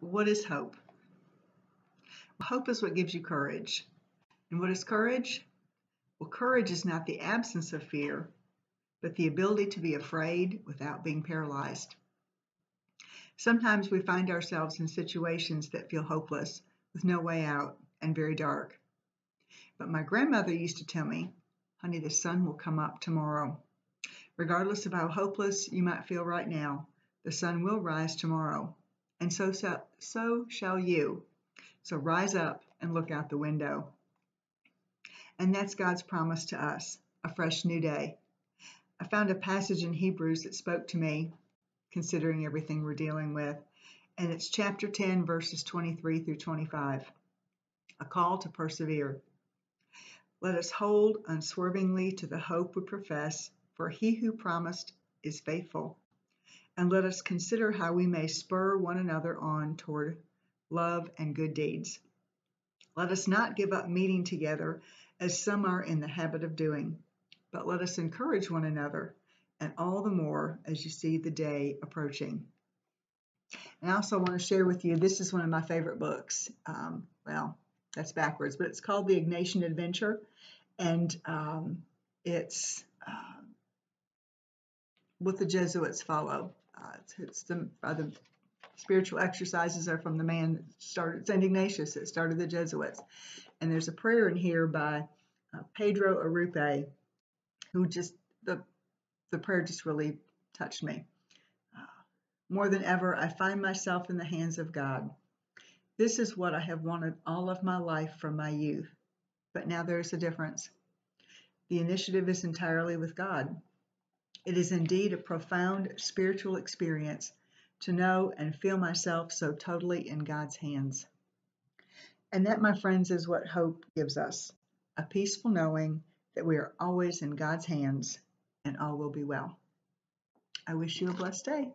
what is hope? Hope is what gives you courage. And what is courage? Well, courage is not the absence of fear, but the ability to be afraid without being paralyzed. Sometimes we find ourselves in situations that feel hopeless, with no way out, and very dark. But my grandmother used to tell me, honey, the sun will come up tomorrow. Regardless of how hopeless you might feel right now, the sun will rise tomorrow, and so, so, so shall you. So rise up and look out the window. And that's God's promise to us a fresh new day. I found a passage in Hebrews that spoke to me, considering everything we're dealing with, and it's chapter 10, verses 23 through 25. A call to persevere. Let us hold unswervingly to the hope we profess, for he who promised is faithful and let us consider how we may spur one another on toward love and good deeds. Let us not give up meeting together as some are in the habit of doing, but let us encourage one another, and all the more as you see the day approaching. And I also want to share with you this is one of my favorite books. Um, well, that's backwards, but it's called The Ignatian Adventure, and um, it's uh, what the Jesuits follow. Uh, it's, the, the spiritual exercises are from the man that started St. Ignatius that started the Jesuits. And there's a prayer in here by uh, Pedro Arrupe, who just the the prayer just really touched me. Uh, more than ever, I find myself in the hands of God. This is what I have wanted all of my life from my youth. But now there is a difference. The initiative is entirely with God. It is indeed a profound spiritual experience to know and feel myself so totally in God's hands. And that, my friends, is what hope gives us a peaceful knowing that we are always in God's hands and all will be well. I wish you a blessed day.